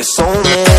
It's so many